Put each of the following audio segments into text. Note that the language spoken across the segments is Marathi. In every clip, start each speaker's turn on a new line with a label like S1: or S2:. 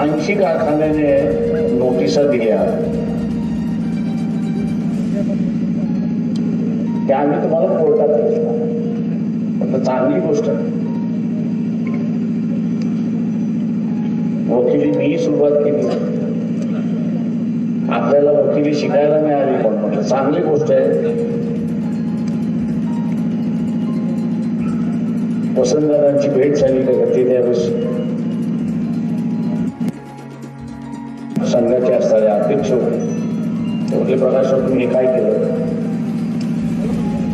S1: ऐंशी कारखान्याने नोटिसा दिल्या त्या आम्ही तुम्हाला कोर्टात देणार. चांगली गोष्ट आहे. वकिली मी सुरुवात केली आपल्याला वकिली शिकायला मिळाली पण म्हटलं चांगली गोष्ट आहे वसंतदारांची भेट झाली का ते त्यावेळेस संघाचे असणारे अध्यक्ष होते म्हटले प्रकाश तुम्ही हे काय केलं?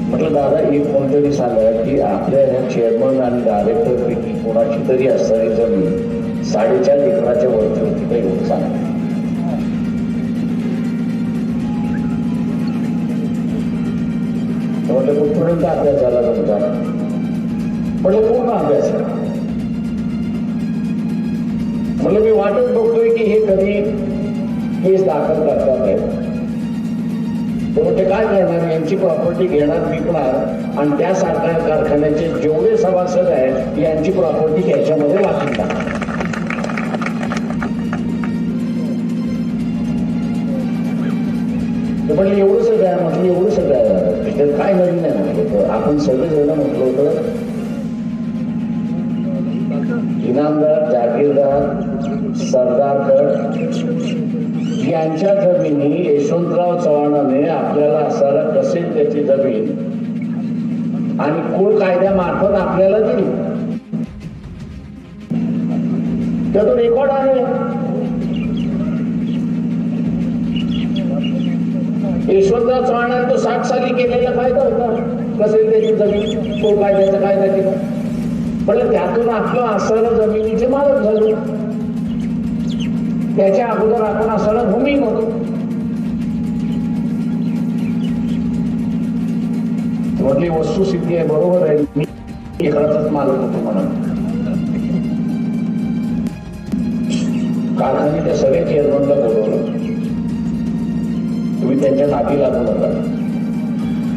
S1: म्हटलं दादा एक कोणतरी सांगा की आपल्या ह्या चेअरमन आणि डायरेक्टर पैकी कोणाची तरी असणारी जमीन साडेचार एकराच्या वरती होती काही होत सांगा. म्हटलं कुठपर्यंत अभ्यास झाला तुमचा? म्हटलं पूर्ण अभ्यास आहे. म्हणलं मी वाटत बघतोय की हे कधी केस दाखल करतात आहेत तर काय करणार? यांची प्रॉपर्टी घेणार विकणार आणि त्या साखर कारखान्याचे जेवढे सभासद आहेत यांची प्रॉपर्टी याच्यामध्ये वाटून टाकणार. ते एवढं सगळं आहे. म्हटलं एवढं सगळं आहे. काय नवीन आहे? म्हटलं होतं आपण सगळेजण म्हटलं होतं सरदार यांच्या जमिनी यशवंतराव चव्हाणाने आपल्याला असणारा कसेल त्याची जमीन आणि कुळ कायद्यामार्फत आपल्याला दिली. त्यातून रेकॉर्ड आहे यशवंतराव चव्हाणाने तो साठ साली केलेला फायदा होता. कसेल त्याची जमीन कुळ कायद्याचा कायदा केला. पण त्यातून आपलं असणारं जमिनीचे मालक झालो. त्याच्या अगोदर आपण असायला भूमी होतो म्हटली वस्तुस्थिती आहे बरोबर आहे. मी एकाच मालक होतो म्हणून कारखाने त्या सगळ्या चेअरमनला बोलवलं. तुम्ही त्यांच्या नाती लागू नका.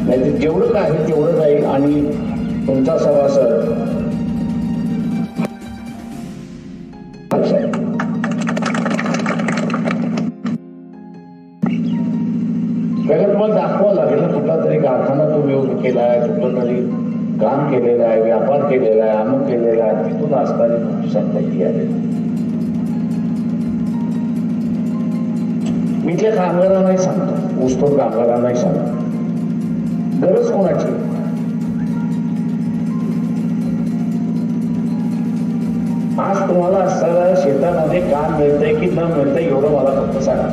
S1: नाही जेवढं काय आहे तेवढं जाईल आणि तुमचा सभासद ना कुठला तरी कारखाना तुम्ही उभा केला आहे कुठलं काम केलेलं आहे व्यापार केलेला आहे अमुक केलेला आहे तिथून असणारी तुमची संपत्ती आहे. मी त्या कामगारांनाही सांगतो ऊसतोड कामगारांनाही सांगतो. गरज कोणाची? आज तुम्हाला असताना शेतामध्ये काम मिळतंय की न मिळतंय एवढं मला फक्त सांगा.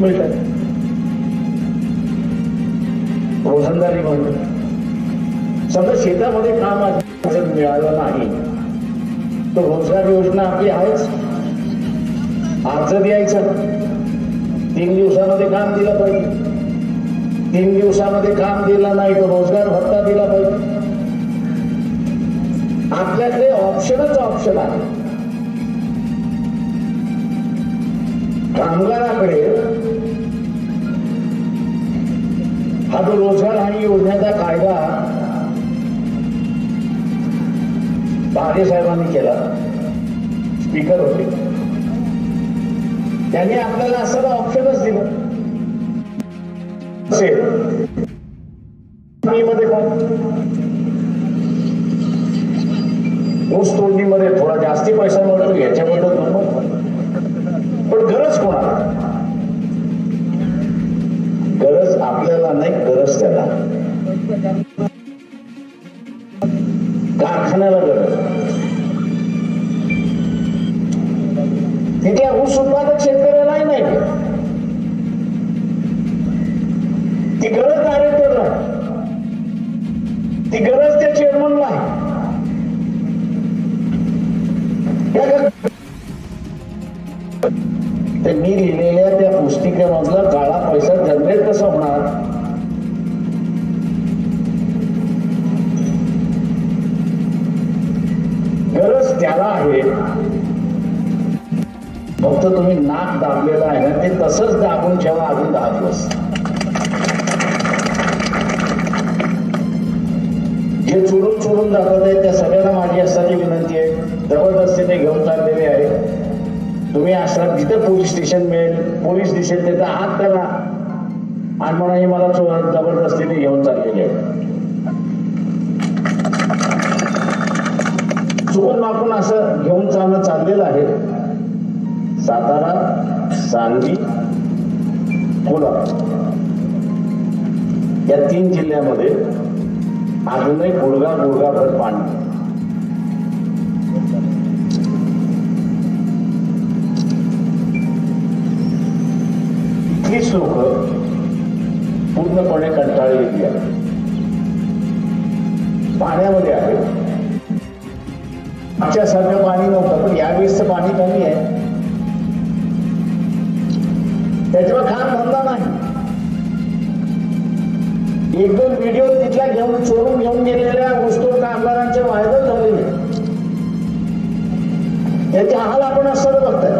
S1: मिळतंय. रोजंदारी म्हणतो समजा शेतामध्ये काम मिळालं नाही. तर रोजगार योजना आपली आहेच. अर्ज द्यायचा. तीन दिवसामध्ये काम दिलं पाहिजे. तीन दिवसामध्ये काम दिलं नाही तर रोजगार भत्ता दिला पाहिजे. आपल्याकडे ऑप्शनच ऑप्शन आहे. कामगाराकडे हा जो रोजगार आणि योजनेचा कायदा बागे साहेबांनी केला. स्पीकर होते. त्यांनी आपल्याला असं ऑप्शनच दिलं. मध्ये ऊस तोडणीमध्ये थोडा जास्ती पैसा मिळतो याच्याबद्दल दुर्मत पण गरज कोणाला गरज आपल्याला नाही गरज त्याला जे चुरून चुरून दाखवत आहेत त्या सगळ्यांना माझी असणारी विनंती आहे. जबरदस्तीने घेऊन चाललेले आहे. तुम्ही असला जिथं पोलीस स्टेशन मिळेल पोलीस दिसेल त्याचा हात करा. आणि म्हणा हे मला जबरदस्तीने घेऊन चाललेले आहे. चुकून माकून असं घेऊन चालणं चाललेलं आहे. सातारा सांगली कोल्हापूर. या तीन जिल्ह्यामध्ये अजूनही गुडगा भर पाणी. इथलीच लोक पूर्णपणे कंटाळलेली आहेत पाण्यामध्ये आहे. आमच्यासारखं पाणी नव्हतं पण यावेळेसचं पाणी कमी आहे. त्याच्यावर खान धंदा नाही. एक दोन व्हिडिओ तिथल्या घेऊन चोरून घेऊन गेलेल्या वस्तू कामगारांचे व्हायरल झालेले त्याचे हाल आपण असं बघताय.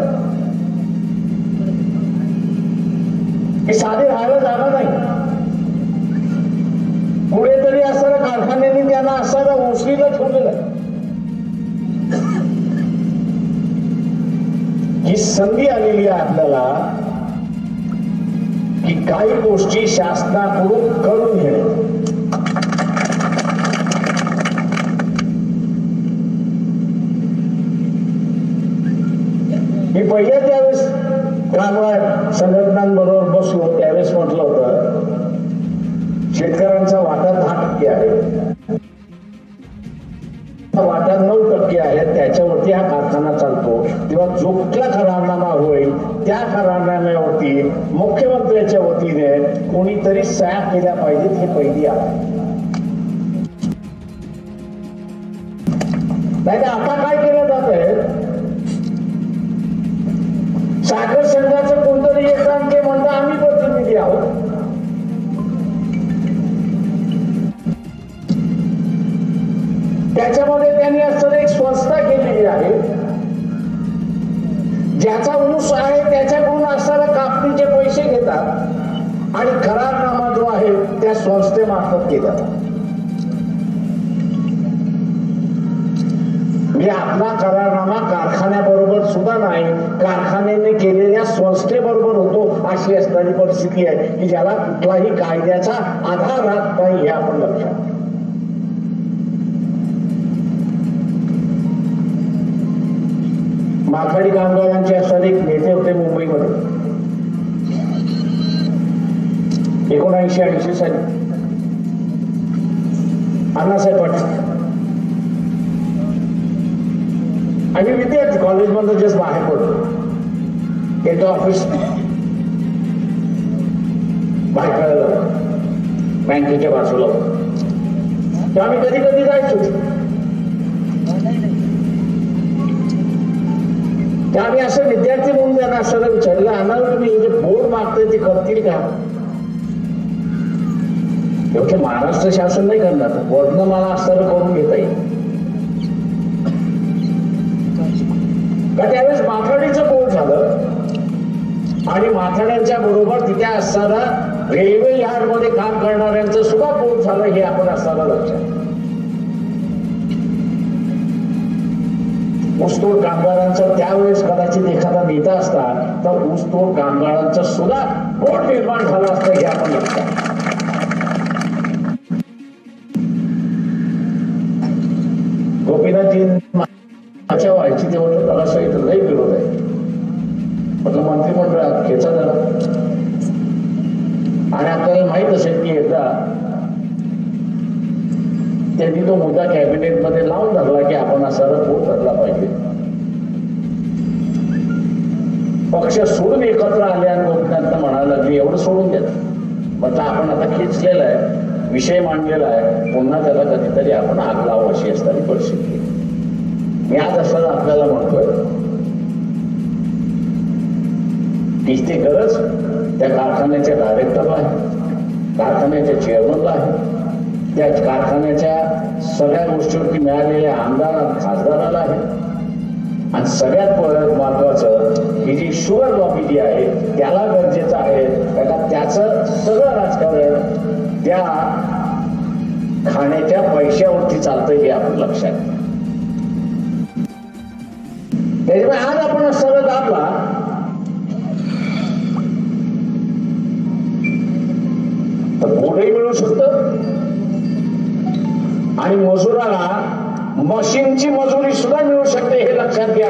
S1: साधे राहायला जागा नाही. कुठेतरी असताना कारखान्याने त्यांना असताना ओसरीला ठेवलेलं. आहे. ही संधी आलेली आहे आपल्याला. की काही गोष्टी शासनाकडून करून घेणे मी पहिल्या त्यावेळेस कामगार संघटनांबरोबर बसलो त्यावेळेस म्हटलं होतं शेतकऱ्यांचा वाटा दहा टक्के आहे. वाटा नऊ टक्के आहे त्याच्यावरती हा कारखाना चालतो. तेव्हा जो कुठला करारनामा होईल त्या करारनाम्यावरती मुख्यमंत्र्याच्या वतीने कोणीतरी सॅप केल्या पाहिजेत हे पहिली आहे. नाही आता काय केलं जात आहे? साखर संघाचं कोणतरी येतात ते म्हणता आम्ही प्रतिनिधी आहोत. त्याच्यामध्ये त्यांनी असं एक संस्था केलेली आहे. ज्याचा ऊस आहे त्याच्याकडून असणारे कापणीचे पैसे घेतात. आणि करारनामा जो आहे त्या संस्थेमार्फत केला मी म्हणजे आपला करारनामा कारखान्याबरोबर सुद्धा नाही. कारखान्याने केलेल्या संस्थेबरोबर होतो अशी असणारी परिस्थिती आहे की ज्याला कुठलाही कायद्याचा आधार राहत नाही हे आपण लक्षात माथाडी कामगारांचे असणारे एक नेते होते मुंबईमध्ये. एकोणऐंशी ऐंशी साली. अण्णासाहेब पाटील. आणि विद्यार्थी कॉलेजमधून जस्ट बाहेर पडतो येतो ऑफिस बायकाला बँकेच्या बाजूला. तेव्हा आम्ही कधी कधी जायचो. त्या आम्ही असं विद्यार्थी म्हणून त्यांना असताना विचारलं आम्हाला तुम्ही हे जे बोर्ड मागतोय ते करतील का? एवढं महाराष्ट्र शासन नाही करणार. वर्ण मला असताना करून घेता येईल. का त्यावेळेस माथाडीचं बोर्ड झालं. आणि माथाड्यांच्या बरोबर तिथे असताना रेल्वे यार्डमध्ये काम करणाऱ्यांचं सुद्धा बोर्ड झालं हे आपण असताना लक्षात. ऊसतोड कामगारांचा त्यावेळेस कदाचित एखादा नेता असता तर ऊसतोड कामगारांचं सुद्धा बोर्ड निर्माण झालं असतं हे आपण लक्षात गोपीनाथजी माझ्या व्हायची तेव्हा त्याला सहित लई विरोध आहे. म्हटलं मंत्रिमंडळात खेचा जरा आणि आपल्याला माहीत असेल की एकदा त्यांनी तो मुद्दा कॅबिनेटमध्ये लावून धरला की आपण असा पोट धरला पाहिजे. पक्ष सोडून एकत्र आले आणि म्हणायला लागली एवढं सोडून द्या. म्हटलं आपण आता खेचलेला आहे विषय मांडलेला आहे पुन्हा त्याला कधीतरी आपण आग लावू अशी असणारी परिस्थिती मी आज असताना आपल्याला म्हणतोय. तीच ती गरज त्या कारखान्याच्या डायरेक्टरला आहे कारखान्याच्या चेअरमनला आहे. त्या कारखान्याच्या सगळ्या गोष्टीवरती मिळालेल्या आमदार आणि खासदाराला आहे. आणि सगळ्यात महत्वाचं ही जी शुअर लॉबी जी आहे त्याला गरजेचं आहे. कारण त्याचं सगळं राजकारण त्या खाण्याच्या पैशावरती चालतंय हे आपण लक्षात त्याच्यामुळे आज आपण सरळ दाबला. तर पुढेही मिळू शकतं. आणि मजुराला मशीनची मजुरी सुद्धा मिळू शकते हे लक्षात घ्या.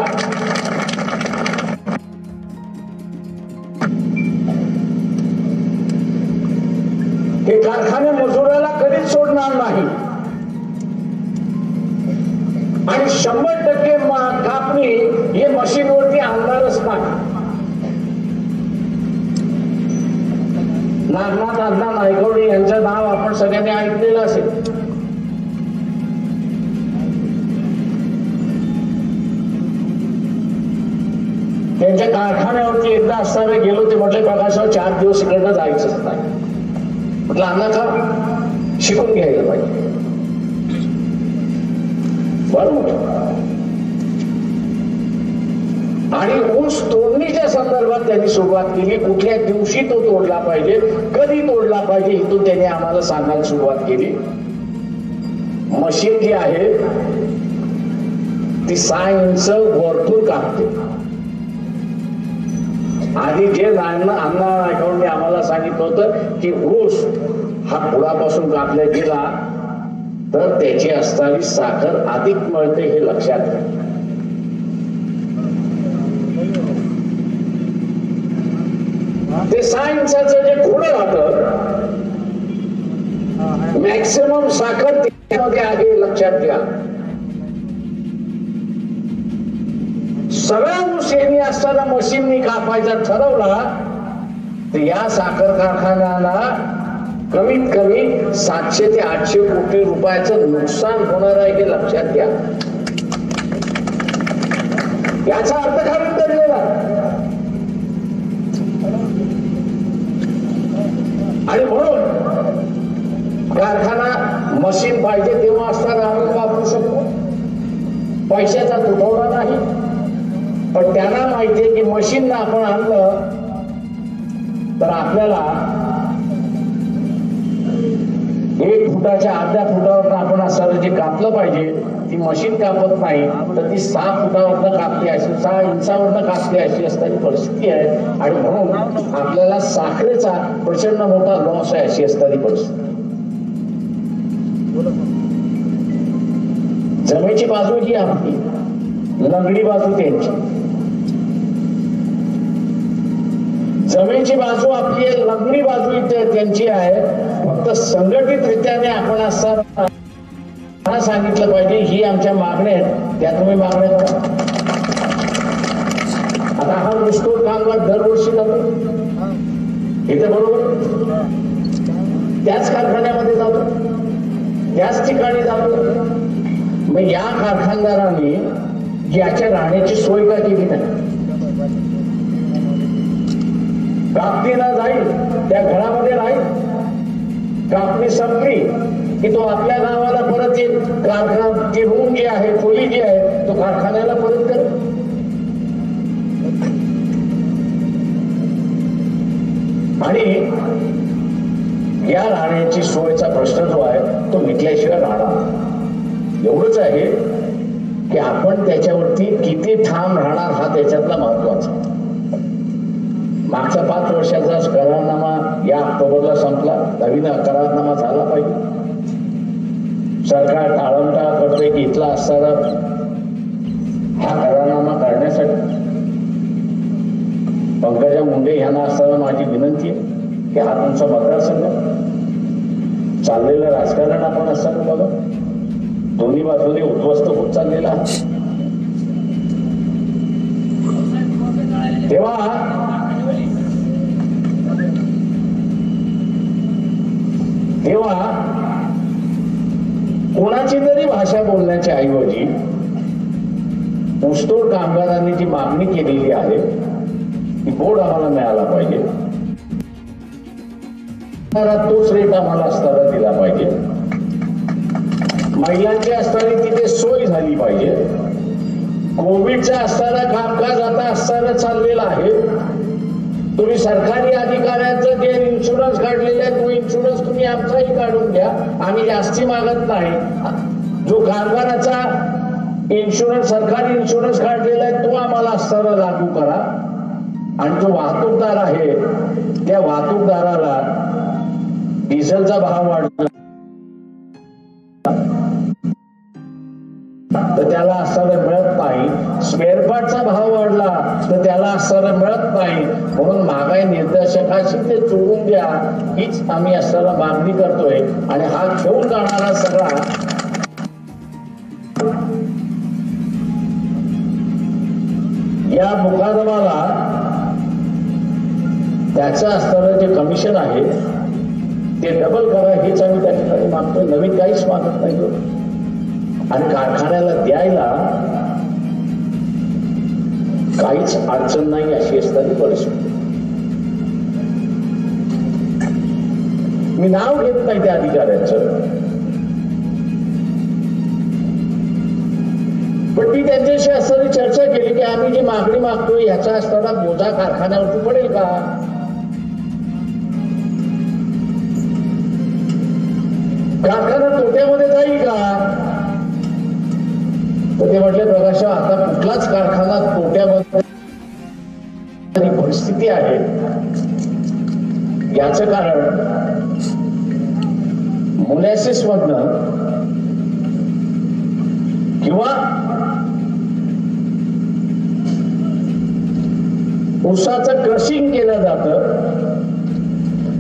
S1: हे कारखाने मजुराला कधीच सोडणार नाही. आणि शंभर टक्के कापणी हे मशीनवरती आणणारच नाही. नागनाथ अण्णा नायकवडी यांचं नाव आपण सगळ्यांनी ऐकलेलं असेल. त्यांच्या कारखान्यावरती एकदा असताना गेलो ते म्हटले प्रकाशराव चार दिवस इकडनं जायचंच नाही म्हटलं अण्णा का? शिकून घ्यायला पाहिजे. बरोबर आणि ऊस तोडणीच्या संदर्भात त्यांनी सुरुवात केली. कुठल्या दिवशी तो तोडला पाहिजे कधी तोडला पाहिजे इथून त्यांनी आम्हाला सांगायला सुरुवात केली. मशीन जी आहे ती सहा इंच वरतून कापते आधी जे अण्णा अण्णा नायकवांनी आम्हाला सांगितलं होतं की ऊस हा पुढापासून कापला गेला तर त्याची असणारी साखर अधिक मिळते हे लक्षात घ्या. ते इंचाचं जे खोडं राहतं मॅक्सिमम साखर त्यामध्ये आहे हे लक्षात घ्या. सगळ्या ऊस असताना मशीननी कापायचा ठरवला तर या साखर कारखान्याला कमीत कमी सातशे ते आठशे कोटी रुपयाचं नुकसान होणार आहे हे लक्षात घ्या. याचा अर्थ घालून धरलेला आणि म्हणून कारखाना मशीन पाहिजे तेव्हा असताना आपण वापरू शकतो. पैशाचा तुटवडा नाही. पण त्यांना माहितीये की मशीन आपण आणलं तर आपल्याला एक फुटाच्या अर्ध्या फुटावर आपण असं जे कापलं पाहिजे ती मशीन कापत नाही तर ती सहा फुटावरनं कापली अशी सहा इंचावरनं कापली अशी असणारी परिस्थिती आहे. आणि म्हणून आपल्याला साखरेचा प्रचंड मोठा लॉस आहे अशी असणारी परिस्थिती. जमेची बाजू ही आपली लंगडी बाजू त्यांची. जमेची बाजू आपली लग्नी बाजू इथे त्यांची आहे. फक्त संघटित रित्याने आपण असताना मला सांगितलं पाहिजे ही आमच्या मागण्या आहेत. त्या तुम्ही मागण्या करा. आता हा ऊसतोड कामगार दरवर्षी जातो इथे बरोबर? त्याच कारखान्यामध्ये जातो. त्याच ठिकाणी जातो. मग या कारखानदारांनी याच्या राहण्याची सोय का केली नाही कापणीला जाईल त्या घरामध्ये राहील. कापणी संपली की तो आपल्या गावाला परत येईल? कारखाना जे रूम जे आहे खोली जी आहे तो कारखान्याला परत कर आणि या राहण्याची सोयचा प्रश्न जो आहे तो मिटल्याशिवाय राहणार एवढंच आहे की आपण त्याच्यावरती किती ठाम राहणार हा त्याच्यातला महत्त्वाचा मागचा पाच वर्षाचा करारनामा या ऑक्टोबरला संपला. नवीन करारनामा झाला पाहिजे. सरकार टाळमटाळ करतोय की इथला असताना हा करारनामा काढण्यासाठी. पंकजा मुंडे यांना असताना माझी विनंती आहे की हा तुमचा मतदारसंघ चाललेलं राजकारण आपण असताना बघा. दोन्ही बाजूने उद्ध्वस्त होत चाललेला तेव्हा तेव्हा कोणाची तरी भाषा बोलण्याच्या ऐवजी ऊसतोड कामगारांनी जी मागणी केलेली आहे ती बोर्ड आम्हाला मिळाला पाहिजे. तर तोच रेट आम्हाला असताना दिला पाहिजे. महिलांची असताना तिथे सोय झाली पाहिजे. कोविडचा असताना कामकाज आता असताना चाललेला आहे. तुम्ही सरकारी अधिकाऱ्यांचं जे इन्शुरन्स काढलेले आहे तो इन्शुरन्स तुम्ही आमचाही काढून घ्या. आम्ही जास्ती मागत नाही. जो कामगाराचा इन्शुरन्स सरकारी इन्शुरन्स काढलेला आहे तो आम्हाला असताना लागू करा. आणि जो वाहतूकदार आहे त्या वाहतूकदाराला डिझेलचा भाव वाढला. त्याला असताना मिळत नाही. स्पेअरपार्टचा भाव वाढला तर त्याला असताना मिळत नाही. म्हणून महागाई निर्देशकाशी ते जोडून द्या. हीच आम्ही असताना मागणी करतोय. आणि हा घेऊन जाणारा सगळा या मुकादमाला त्याचं असणारं जे कमिशन आहे ते डबल करा. हेच आम्ही त्या ठिकाणी मागतोय. नवीन काहीच मागत नाही. आणि कारखान्याला द्यायला काहीच अडचण नाही अशी असणारी परिस्थिती. मी नाव घेत नाही त्या अधिकाऱ्याचं. पण ती त्यांच्याशी असणारी चर्चा केली की आम्ही जी मागणी मागतोय याचा असताना बोजा कारखान्यावरती पडेल का? कारखाना तोट्यामध्ये जाईल का? तर ते म्हटले प्रकाश आता कुठलाच कारखाना तोट्यामध्ये परिस्थिती आहे. याच कारण मोलॅसिस मधन किंवा ऊसाचं क्रशिंग केलं जातं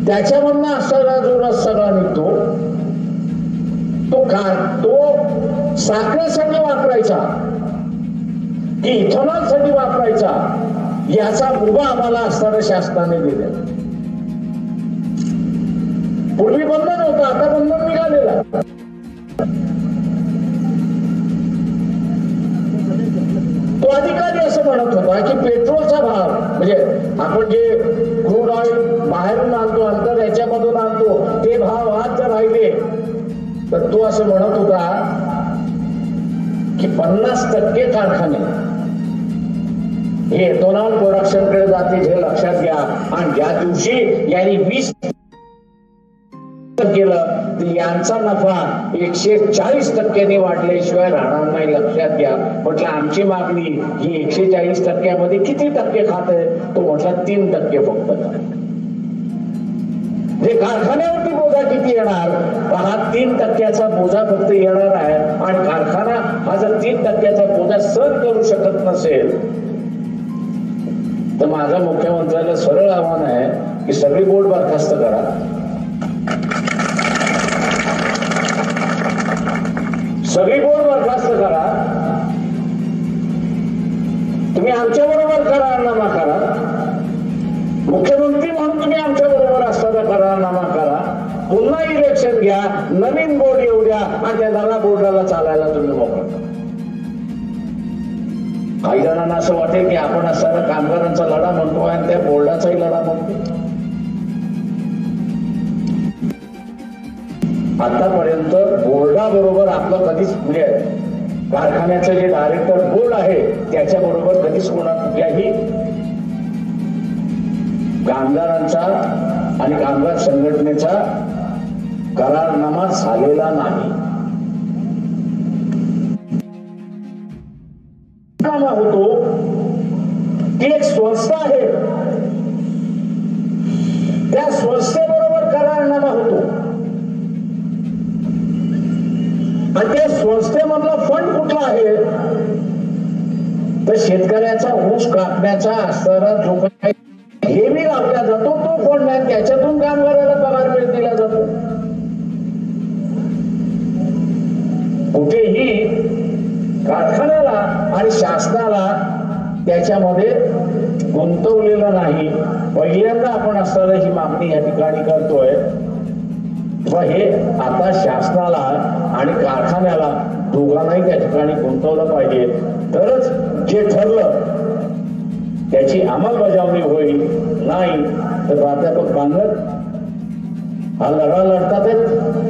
S1: त्याच्यामधनं असणारा जो रस सगळा निघतो तो का तो साखरेसाठी वापरायचा की इथेनॉलसाठी वापरायचा याचा मुभा आम्हाला असताना शासनाने दिला पूर्वी बंधन होतं आता बंधन निघालेला तो अधिकारी असं म्हणत होता की पेट्रोलचा भाव म्हणजे आपण जे क्रूड ऑइल बाहेरून आणतो अंतर याच्यामधून आणतो ते भाव आज जर राहिले तर तो असं म्हणत होता की पन्नास टक्के कारखाने. हे एथोनॉल प्रोडक्शनकडे जातील हे लक्षात घ्या. आणि ज्या दिवशी यांनी वीस केलं तर यांचा नफा एकशे चाळीस टक्क्यांनी वाढल्याशिवाय राहणार नाही लक्षात घ्या. म्हटलं आमची मागणी ही एकशे चाळीस टक्क्यामध्ये किती टक्के खात आहे? तो म्हटला तीन टक्के फक्त. खात जे कारखान्यावरती बोजा किती येणार? तर हा तीन टक्क्याचा बोजा फक्त येणार आहे. आणि कारखाना हा जर तीन टक्क्याचा बोजा सहन करू शकत नसेल तर माझा मुख्यमंत्र्याला सरळ आव्हान आहे की सगळी बोर्ड बरखास्त करा. सगळी बोर्ड बरखास्त करा. तुम्ही आमच्या बरोबर करारनामा करा. मुख्यमंत्री बरोबर असताना करारनामा करा. पुन्हा इलेक्शन घ्या. नवीन बोर्ड येऊ द्या. आणि त्या नव्या बोर्डाला चालायला तुम्ही वापरा. काही जणांना असं वाटेल की आपण असताना कामगारांचा लढा म्हणतो आणि त्या बोर्डाचाही लढा म्हणतो आतापर्यंत बोर्डाबरोबर आपलं कधीच म्हणजे कारखान्याचं जे डायरेक्टर बोर्ड आहे त्याच्या बरोबर कधीच कोणा कुठल्याही कामगारांचा आणि कामगार संघटनेचा करारनामा झालेला नाही. होतो ती एक संस्था आहे. त्या संस्थेबरोबर करारनामा होतो. आणि त्या संस्थेमधला फंड कुठला आहे? तर शेतकऱ्याचा ऊस कापण्याचा असणारा जो काही हेवी लावला जातो. तो कोण नाही? त्याच्यातून कामगाराला पगार मिळ दिला जातो. कुठेही कारखान्याला आणि शासनाला त्याच्यामध्ये गुंतवलेलं नाही. पहिल्यांदा आपण असताना ही मागणी या ठिकाणी करतोय. व हे आता शासनाला आणि कारखान्याला दोघांनाही त्या ठिकाणी गुंतवलं पाहिजे. तरच जे ठरलं त्याची अंमलबजावणी होईल? नाही. तर प्राध्यापक बांगत हा लढा लढतात या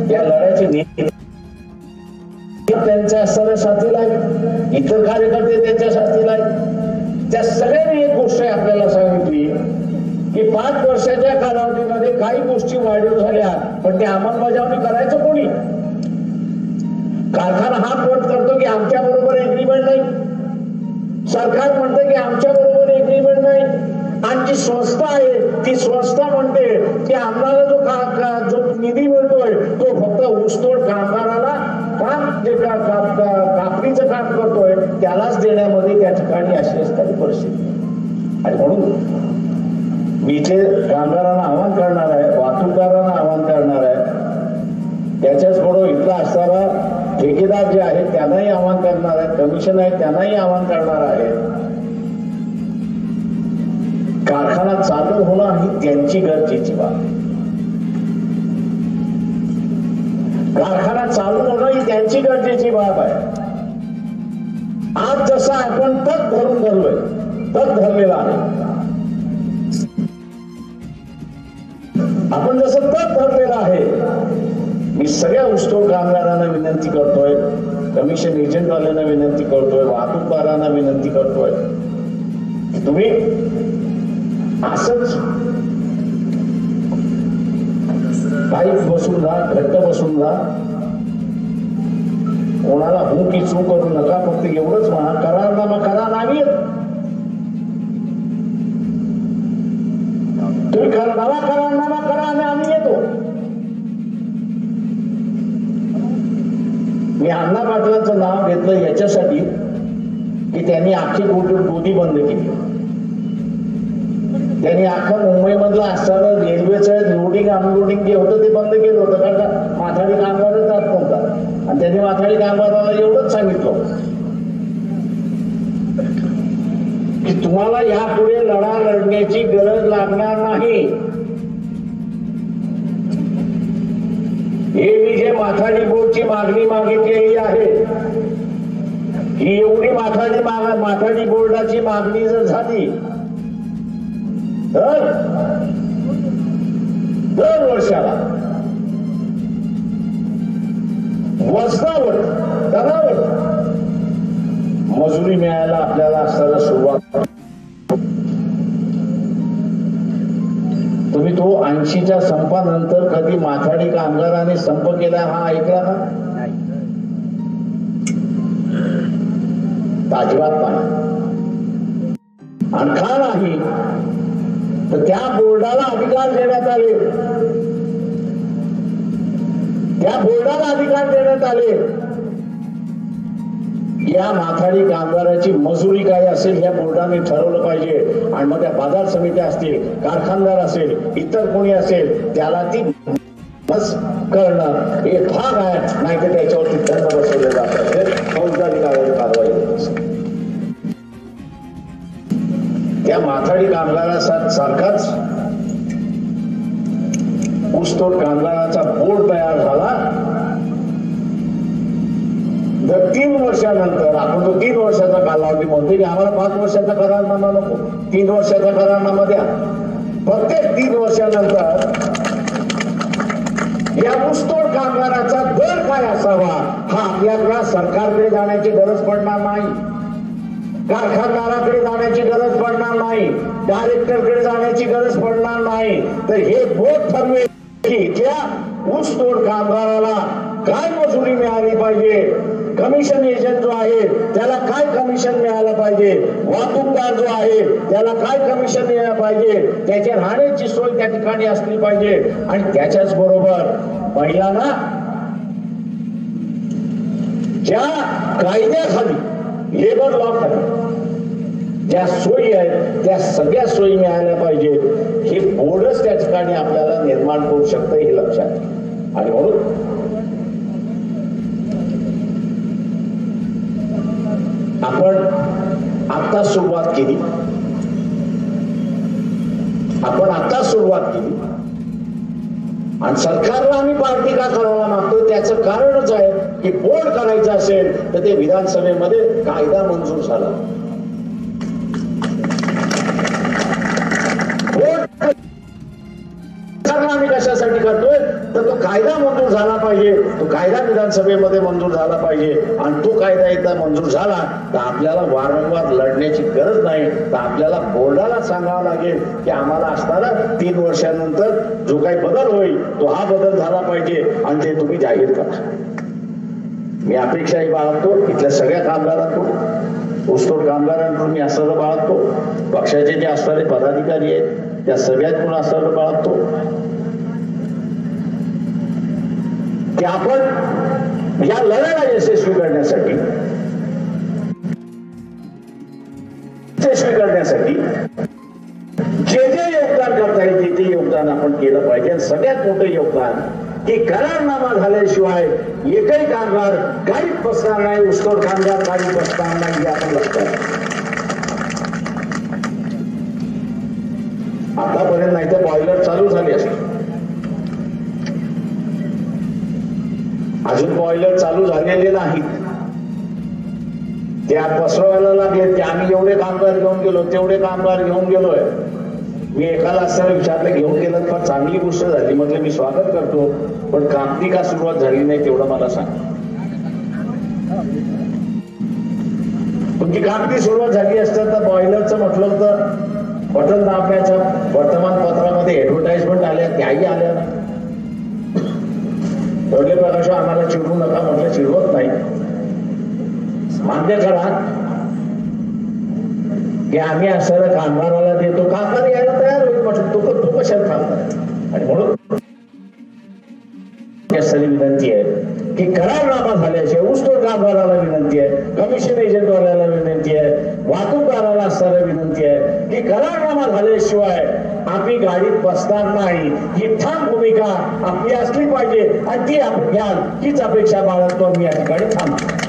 S1: त्या लढ्याची त्यांच्या असणाऱ्या साथीला आहे. इतर कार्यकर्ते त्यांच्या साथीला त्या सगळ्यांनी एक गोष्ट आपल्याला सांगितली की पाच वर्षाच्या कालावधीमध्ये काही गोष्टी वाढीव झाल्या पण ते अंमलबजावणी करायचं कोणी? कारखाना हा पट करतो की आमच्या बरोबर बरोबर एग्रीमेंट नाही. सरकार म्हणतं की आमच्या बरोबर नाही. आणि जी संस्था आहे. ती संस्था म्हणते की आम्हाला जो का, का जो निधी मिळतोय तो फक्त ऊसतोड कामगाराला काम जे का, कापणीचं काम करतोय त्यालाच देण्यामध्ये त्या ठिकाणी अशी असणारी परिस्थिती. आणि म्हणून मी जे कामगारांना आव्हान करणार आहे वाहतूकदारांना आव्हान करणार आहे त्याच्याच बरोबर इथला असणारा ठेकेदार जे आहेत त्यांनाही आव्हान करणार आहे कमिशन आहे त्यांनाही आव्हान करणार आहे. कारखाना चालू होणं ही त्यांची गरजेची बाब. आहे. कारखाना चालू होणं ही त्यांची गरजेची बाब आहे. आज जसं आपण तग धरून धरलोय तग धरलेला आहे. आपण जसं तग धरलेलं आहे मी सगळ्या ऊसतोड कामगारांना विनंती करतोय कमिशन एजंटवाल्यांना विनंती करतोय वाहतूकदारांना विनंती करतोय. तुम्ही असंच काही बसून राहा घट्ट बसून राहा कोणाला हू की चू करू नका फक्त एवढंच म्हणा करारनामा करा नावी तुम्ही करा नवा करारनामा करा आणि आम्ही येतो. मी अण्णा पाटलांचं नाव घेतलं याच्यासाठी की त्यांनी आखी गोटी गोदी बंद केली. त्यांनी अख्खा मुंबईमधलं असताना रेल्वेचं लोडिंग अनलोडिंग जे होतं ते बंद केलं होतं. कारण का? माथाडी कामगारच जात नव्हता. आणि त्यांनी माथाडी कामगाराला एवढंच सांगितलं की तुम्हाला यापुढे लढा लढण्याची गरज लागणार नाही. हे मी जे माथाडी बोर्डची मागणी मागितलेली आहे ही एवढी माथाडी माग माथाडी बोर्डाची मागणी जर झाली तर दर वर्षाला वजनावर दरावर मजुरी मिळायला आपल्याला असताना सुरुवात तुम्ही तो ऐंशीच्या संपानंतर कधी माथाडी कामगारांनी संप केला हा ऐकला का? अजिबात नाही. आणि का नाही? तर त्या बोर्डाला अधिकार देण्यात आले. त्या बोर्डाला अधिकार देण्यात आले. या माथाडी कामगाराची मजुरी काय असेल या बोर्डाने ठरवलं पाहिजे. आणि मग त्या बाजार समित्या असतील कारखानदार असेल इतर कोणी असेल त्याला ती बस करणं हे भाग आहे. नाही तर त्याच्यावरती दंड बसवले जातात. हे फौजदारी कारवाई. त्या माथाडी कामगारासा सारखाच ऊसतोड कामगाराचा बोर्ड तयार झाला. जर तीन वर्षानंतर आपण तो तीन वर्षाचा कालावधी म्हणतो की आम्हाला पाच वर्षाचा करारनामा नको. तीन वर्षाचा करारनामा द्या. प्रत्येक तीन वर्षानंतर या ऊसतोड कामगाराचा दर काय असावा? हा आपल्याला सरकारकडे जाण्याची गरज पडणार नाही. कारखानदाराकडे जाण्याची गरज पडणार नाही. डायरेक्टरकडे जाण्याची गरज पडणार नाही. तर हे बोट ठरवेल की त्या ऊसतोड कामगाराला काय मजुरी मिळाली पाहिजे? कमिशन एजंट जो आहे त्याला काय कमिशन मिळालं पाहिजे? वाहतूकदार जो आहे त्याला काय कमिशन मिळालं पाहिजे? त्याच्या राहण्याची सोय त्या ठिकाणी असली पाहिजे. आणि त्याच्याच बरोबर महिलांना ज्या कायद्याखाली लेबर लॉ ज्या सोयी आहेत त्या सगळ्या सोयी मिळाल्या पाहिजे हे बोर्डच त्या ठिकाणी आपल्याला निर्माण करू शकतं हे लक्षात आणि म्हणून आपण आता सुरुवात केली. आपण आता सुरुवात केली. आणि सरकारला आम्ही पार्टी का करायला मागतो? त्याचं कारणच आहे की बोर्ड करायचं असेल तर ते विधानसभेमध्ये कायदा मंजूर झाला. बोर्ड सरकारला आम्ही कशासाठी करतोय? तर तो कायदा मंजूर झाला पाहिजे. तो कायदा विधानसभेमध्ये मंजूर झाला पाहिजे. आणि तो कायदा एकदा मंजूर झाला तर आपल्याला वारंवार लढण्याची गरज नाही. तर आपल्याला बोर्डाला सांगावं लागेल की आम्हाला असताना तीन वर्षानंतर जो काही बदल होईल तो हा बदल झाला पाहिजे आणि ते तुम्ही जाहीर करा. मी अपेक्षाही बाळगतो. इथल्या सगळ्या कामगारांकडून ऊसतोड कामगारांकडून मी असं बाळगतो. पक्षाचे जे असणारे पदाधिकारी आहेत त्या सगळ्यांकडून असं बाळगतो. की आपण या लढ्याला यशस्वी करण्यासाठी यशस्वी करण्यासाठी जे जे योगदान करता येईल ते ते योगदान आपण केलं पाहिजे. सगळ्यात मोठं योगदान की करारनामा झाल्याशिवाय एकही कामगार गाडीत बसणार नाही ऊसतोड कामगार गाडीत बसणार नाही आपण लक्षात आतापर्यंत नाही तर बॉयलर चालू झाले असते. अजून बॉयलर चालू झालेले नाहीत. ते आज पसरवायला लागले की आम्ही एवढे कामगार घेऊन गेलो तेवढे कामगार घेऊन गेलोय. मी एकाला असं विचारलं घेऊन गेलं पण चांगली गोष्ट झाली. म्हटलं मी स्वागत करतो पण कामती का सुरुवात झाली नाही तेवढं मला सांग. तुमची कामती सुरुवात झाली असतं तर बॉयलरचं म्हटलं तर बटन दाबण्याच्या वर्तमानपत्रामध्ये ऍडव्हर्टाइजमेंट आल्या त्याही आल्या ना. एवढे प्रकाश आम्हाला चिडवू नका म्हटलं चिडवत नाही. मान्य करा. की आम्ही असं कामगाराला देतो. कामगार यायला तयार होईल म्हटलं. तू तू कशाला थांबणार? आणि म्हणून यासाठी विनंती आहे की करारनामा झाल्याशिवाय ऊसतोड कामगाराला विनंती आहे कमिशन एजंटवाल्याला विनंती आहे वाहतूकदाराला असताना विनंती आहे की करारनामा झाल्याशिवाय आम्ही गाडीत बसणार नाही. ही ठाम भूमिका आपली असली पाहिजे. आणि ती आपण घ्याल हीच अपेक्षा बाळगतो मी या ठिकाणी. थांबतो